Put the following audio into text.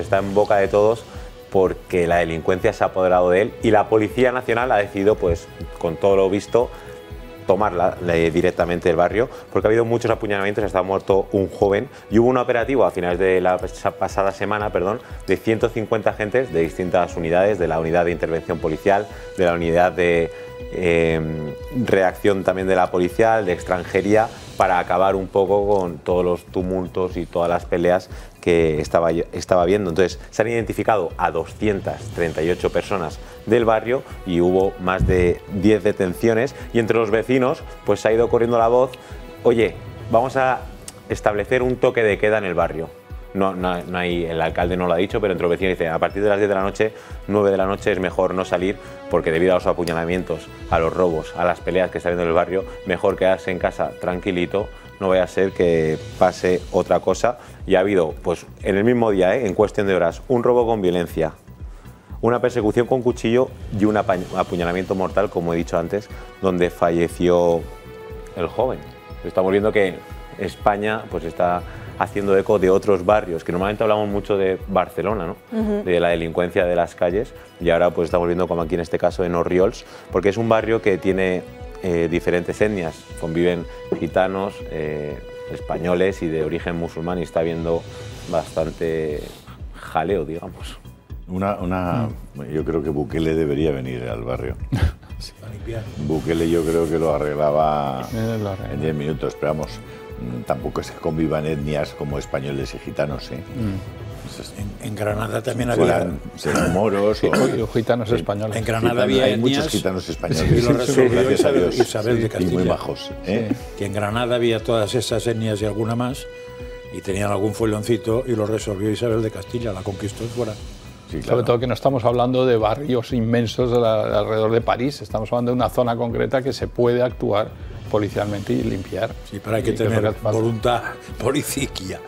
Está en boca de todos porque la delincuencia se ha apoderado de él y la Policía Nacional ha decidido, pues, con todo lo visto, tomarla eh, directamente del barrio, porque ha habido muchos apuñalamientos, está muerto un joven y hubo un operativo a finales de la pasada semana, perdón, de 150 agentes de distintas unidades, de la unidad de intervención policial, de la unidad de eh, reacción también de la policial, de extranjería, para acabar un poco con todos los tumultos y todas las peleas que estaba, estaba viendo. Entonces se han identificado a 238 personas del barrio y hubo más de 10 detenciones y entre los vecinos pues se ha ido corriendo la voz, oye, vamos a establecer un toque de queda en el barrio no, no, hay, el alcalde no lo ha dicho, pero entre los dice, a partir de las 10 de la noche, 9 de la noche es mejor no salir porque debido a los apuñalamientos, a los robos, a las peleas que están viendo en el barrio, mejor quedarse en casa tranquilito, no vaya a ser que pase otra cosa. Y ha habido, pues en el mismo día, ¿eh? en cuestión de horas, un robo con violencia, una persecución con cuchillo y un apuñalamiento mortal, como he dicho antes, donde falleció el joven. Estamos viendo que España pues está haciendo eco de otros barrios, que normalmente hablamos mucho de Barcelona, ¿no? de la delincuencia de las calles, y ahora pues estamos viendo como aquí en este caso en Orriols, porque es un barrio que tiene eh, diferentes etnias, conviven gitanos, eh, españoles y de origen musulmán, y está habiendo bastante jaleo, digamos. Una, una, Yo creo que Bukele debería venir al barrio. Bukele yo creo que lo arreglaba en 10 minutos, pero vamos, Mm, tampoco es que convivan etnias como españoles y gitanos. ¿eh? Mm. En, Granada también había serán moros o, gitanos españoles. En Granada había hay muchos gitanos españoles. Y lo resolvió Isabel, de Castilla. Y muy bajos. ¿eh? Que en Granada había todas esas etnias y alguna más y tenían algún fueloncito y lo resolvió Isabel de Castilla, la conquistó fuera. Sobre todo que no estamos hablando de barrios inmensos alrededor de París, estamos hablando de una zona concreta que se puede actuar policialmente y limpiar. Sí, pero hay que tener voluntad policiquia.